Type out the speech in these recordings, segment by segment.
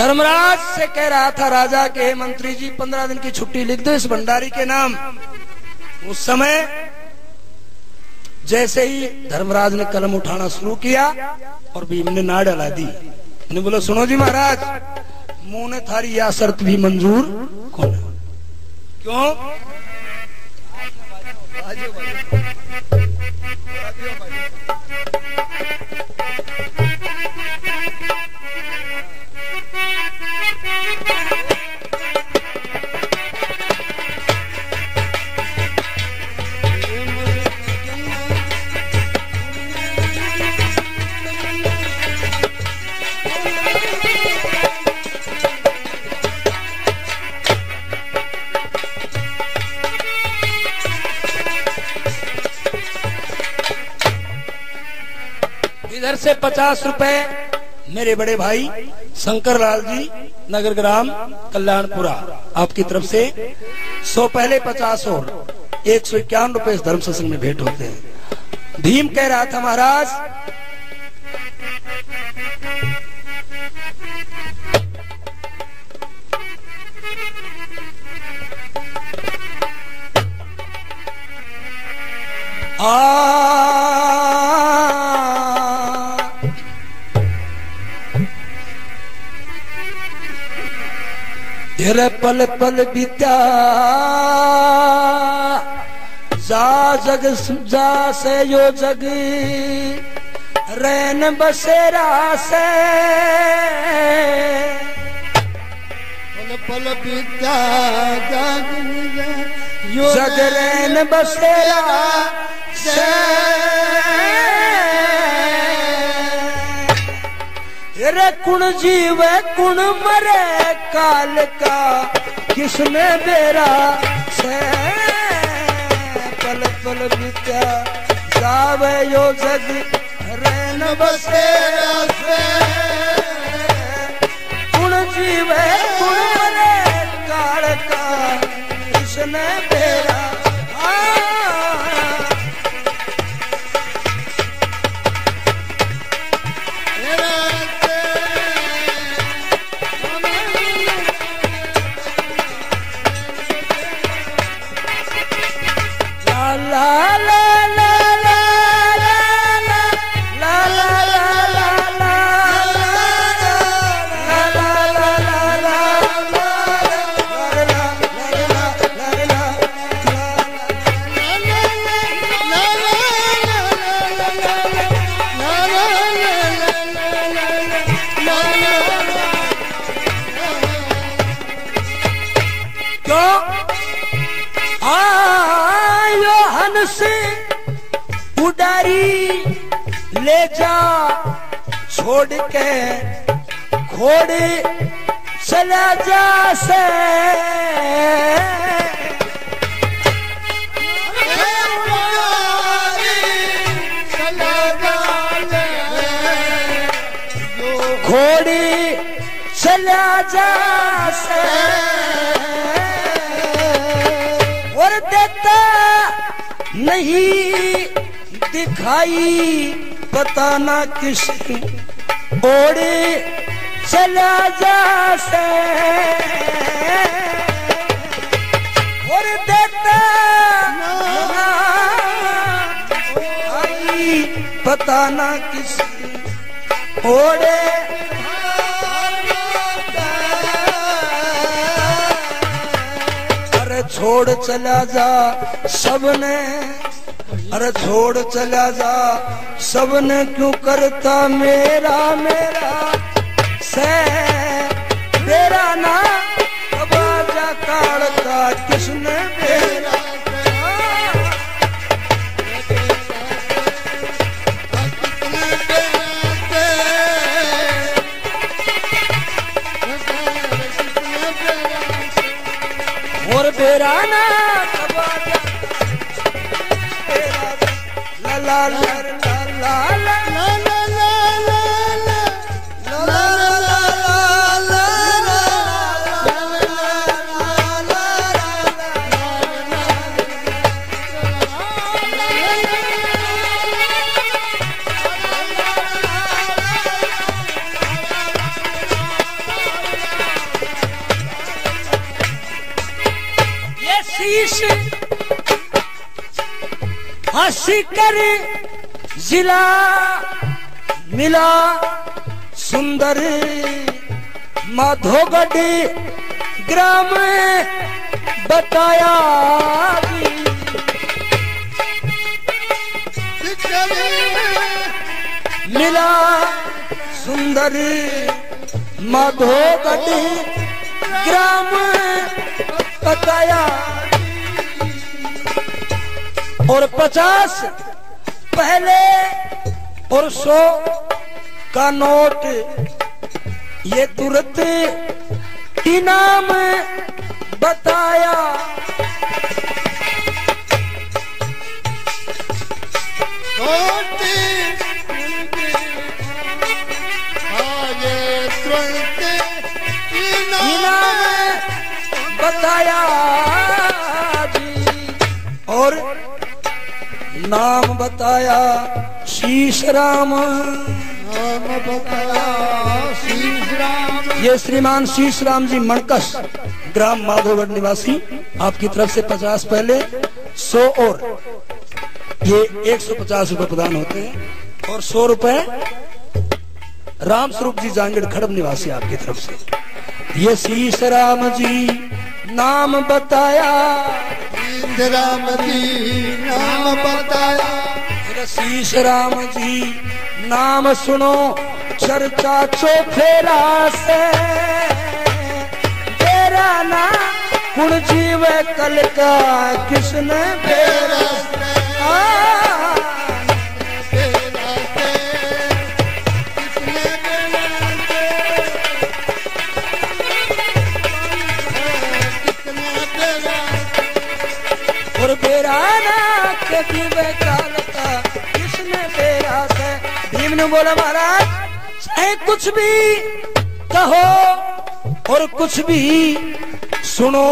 धर्मराज से कह रहा था राजा के मंत्री जी, पंद्रह दिन की छुट्टी लिख दो इस भंडारी के नाम। उस समय जैसे ही धर्मराज ने कलम उठाना शुरू किया और भीम ने ना डला दी। ने बोला, सुनो जी महाराज, मुँह ने थारी या शर्त भी मंजूर कौन क्यों? से पचास रुपए मेरे बड़े भाई शंकर लाल जी, नगर ग्राम कल्याणपुरा। आपकी तरफ़ से सौ पहले पचास और एक सौ इक्यावन रुपए इस धर्म सत्संग में भेंट होते हैं। भीम कह रहा था महाराज, आ तेरे पल पल बीत्या जा जग जा से यो जग। रैन बसेरा से। पल पल बीता जग यो जग रैन बसेरा से रे कुण जीव, कुण मरे काल का। किसने बेरा से पल पल बीत्या जावे यो जग रे बसेरा से कुण जीव ले जा, छोड़ के घोड़ चला जा से। घोड़ी चला जा से। और देता नहीं दिखाई पता ना किस ओड़े चला जा से। और देता ना दिखाई पता ना किस ओड़े। अरे छोड़ चला जा सबने। अरे छोड़ चला जा, सबने क्यों करता मेरा मेरा? से तेरा ना अब जा काल का, किसने Yes, आशिकर जिला मिला सुंदर माधोगढ़ ग्राम बताया मिला सुंदर माधोगढ़ ग्राम बताया और पचास पहले और सौ का नोट। ये तुरंत इनाम बताया। इनाम बताया जी। और नाम बताया शीश राम। नाम बताया ये श्रीमान शीश राम जी मणकस ग्राम माधोगढ़ निवासी आपकी तरफ़ से पचास पहले सौ और। ये एक सौ पचास रूपए प्रदान होते हैं और सौ रुपए राम स्वरूप जी जांगड़ खड़ब निवासी आपकी तरफ़ से। ये शीश राम जी नाम बताया राम जी नाम बताया फिर शीश राम जी नाम सुनो चर्चा चौफेरा से तेरा ना कुण जीव कल का किसने बेरा भीम बोला महाराज, चाहे कुछ भी कहो और कुछ भी सुनो,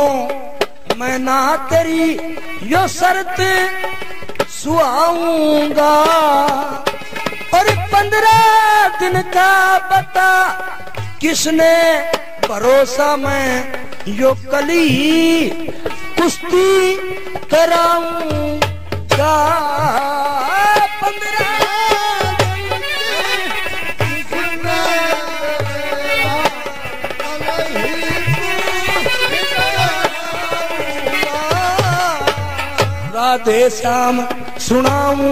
मैं ना तेरी यो शर्त सुहाऊँगा और पंद्रह दिन का बता किसने, भरोसा मैं यो कली कुश्ती कराऊँगा। राधे श्याम सुनाऊं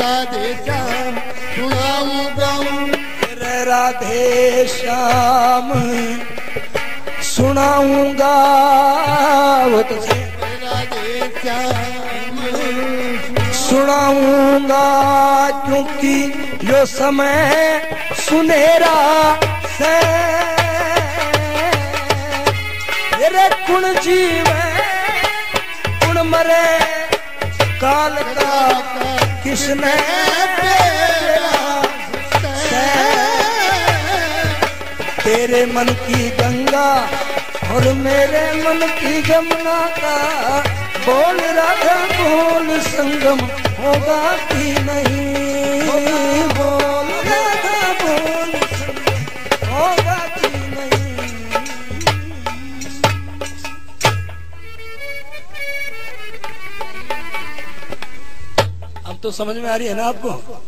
राधे श्याम सुनाऊं राधे श्याम सुनाऊं राधे श्याम सुनाऊंगा क्योंकि यो समय सुनहरा से रे कुण जीवन मरे काल का किसने तेरे मन की गंगा और मेरे मन की गमना का बोल राधा बोल संगम होगा कि नहीं? तो समझ में आ रही है ना आपको?